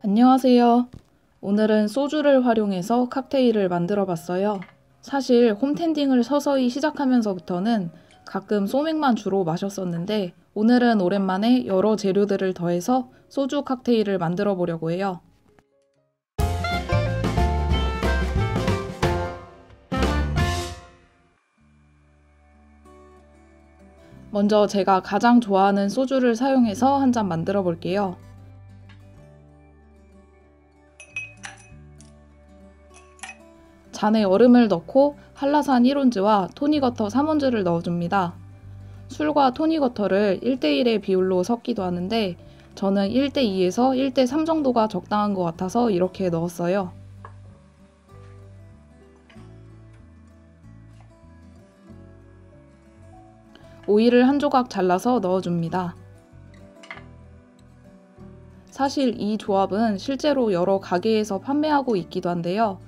안녕하세요. 오늘은 소주를 활용해서 칵테일을 만들어 봤어요. 사실 홈텐딩을 서서히 시작하면서부터는 가끔 소맥만 주로 마셨었는데 오늘은 오랜만에 여러 재료들을 더해서 소주 칵테일을 만들어 보려고 해요. 먼저 제가 가장 좋아하는 소주를 사용해서 한 잔 만들어 볼게요. 잔에 얼음을 넣고 한라산 1온즈와 토닉워터 3온즈를 넣어줍니다. 술과 토닉워터를 1대1의 비율로 섞기도 하는데 저는 1대2에서 1대3 정도가 적당한 것 같아서 이렇게 넣었어요. 오이를 한 조각 잘라서 넣어줍니다. 사실 이 조합은 실제로 여러 가게에서 판매하고 있기도 한데요.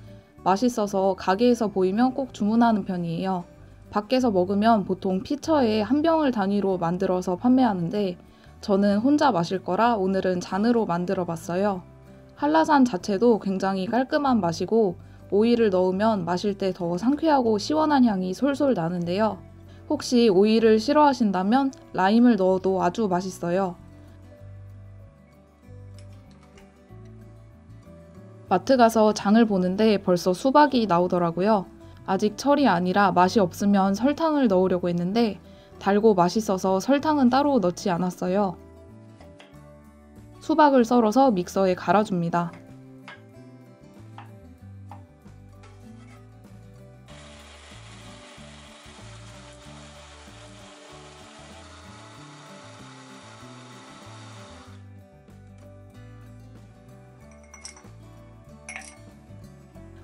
맛있어서 가게에서 보이면 꼭 주문하는 편이에요. 밖에서 먹으면 보통 피처에 한 병을 단위로 만들어서 판매하는데 저는 혼자 마실 거라 오늘은 잔으로 만들어 봤어요. 한라산 자체도 굉장히 깔끔한 맛이고 오이를 넣으면 마실 때 더 상쾌하고 시원한 향이 솔솔 나는데요. 혹시 오이를 싫어하신다면 라임을 넣어도 아주 맛있어요. 마트 가서 장을 보는데 벌써 수박이 나오더라고요. 아직 철이 아니라 맛이 없으면 설탕을 넣으려고 했는데 달고 맛있어서 설탕은 따로 넣지 않았어요. 수박을 썰어서 믹서에 갈아줍니다.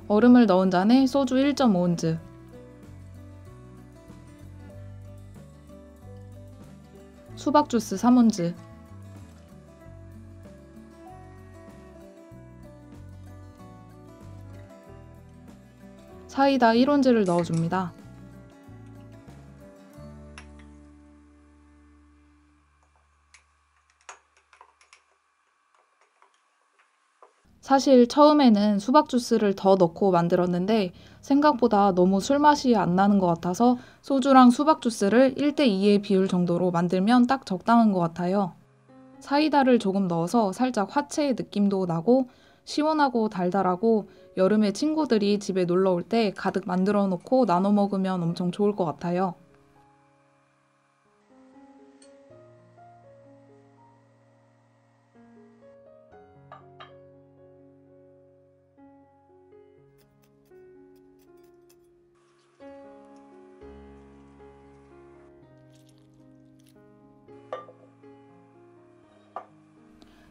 얼음을 넣은 잔에 소주 1.5온즈 수박 주스 3온즈 사이다 1온즈를 넣어줍니다. 사실 처음에는 수박 주스를 더 넣고 만들었는데 생각보다 너무 술맛이 안 나는 것 같아서 소주랑 수박 주스를 1대2의 비율 정도로 만들면 딱 적당한 것 같아요. 사이다를 조금 넣어서 살짝 화채의 느낌도 나고 시원하고 달달하고 여름에 친구들이 집에 놀러 올 때 가득 만들어 놓고 나눠 먹으면 엄청 좋을 것 같아요.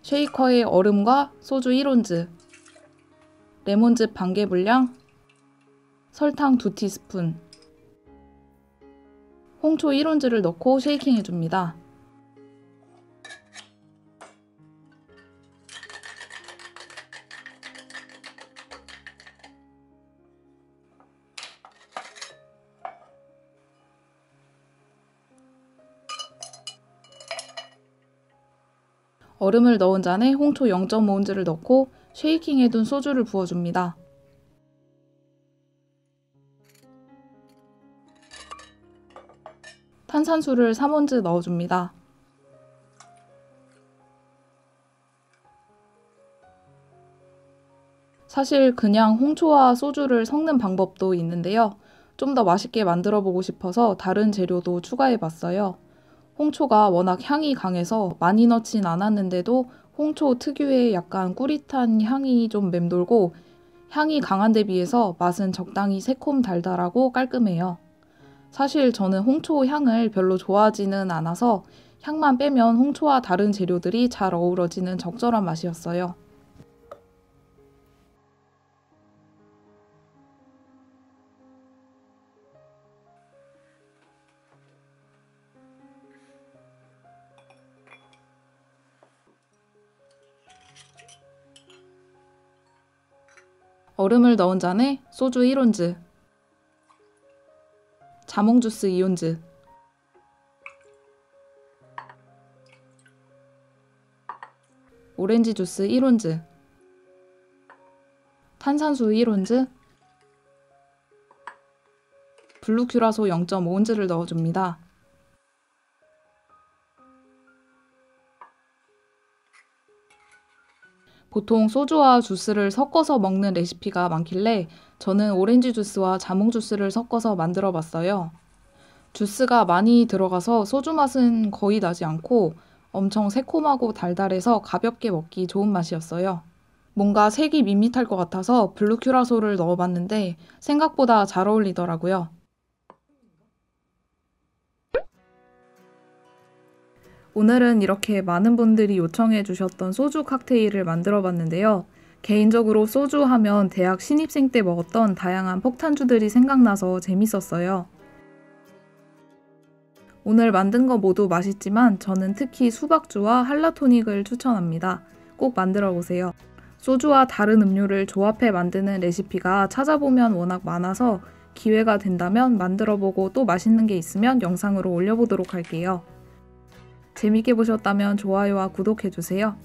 쉐이커에 얼음과 소주 1온즈, 레몬즙 반개 분량, 설탕 2티스푼, 홍초 1온즈를 넣고 쉐이킹 해줍니다. 얼음을 넣은 잔에 홍초 0.5온즈를 넣고 쉐이킹 해둔 소주를 부어줍니다. 탄산수를 3온즈 넣어줍니다. 사실 그냥 홍초와 소주를 섞는 방법도 있는데요. 좀 더 맛있게 만들어 보고 싶어서 다른 재료도 추가해 봤어요. 홍초가 워낙 향이 강해서 많이 넣진 않았는데도 홍초 특유의 약간 꾸릿한 향이 좀 맴돌고 향이 강한 데 비해서 맛은 적당히 새콤 달달하고 깔끔해요. 사실 저는 홍초 향을 별로 좋아하지는 않아서 향만 빼면 홍초와 다른 재료들이 잘 어우러지는 적절한 맛이었어요. 얼음을 넣은 잔에 소주 1온즈, 자몽 주스 2온즈, 오렌지 주스 1온즈, 탄산수 1온즈, blue curaçao 0.5온즈를 넣어줍니다. 보통 소주와 주스를 섞어서 먹는 레시피가 많길래 저는 오렌지 주스와 자몽 주스를 섞어서 만들어 봤어요. 주스가 많이 들어가서 소주 맛은 거의 나지 않고 엄청 새콤하고 달달해서 가볍게 먹기 좋은 맛이었어요. 뭔가 색이 밋밋할 것 같아서 blue curaçao를 넣어봤는데 생각보다 잘 어울리더라고요. 오늘은 이렇게 많은 분들이 요청해 주셨던 소주 칵테일을 만들어 봤는데요. 개인적으로 소주 하면 대학 신입생 때 먹었던 다양한 폭탄주들이 생각나서 재밌었어요. 오늘 만든 거 모두 맛있지만 저는 특히 수박주와 할라토닉을 추천합니다. 꼭 만들어 보세요. 소주와 다른 음료를 조합해 만드는 레시피가 찾아보면 워낙 많아서 기회가 된다면 만들어 보고 또 맛있는 게 있으면 영상으로 올려보도록 할게요. 재밌게 보셨다면 좋아요와 구독해 주세요.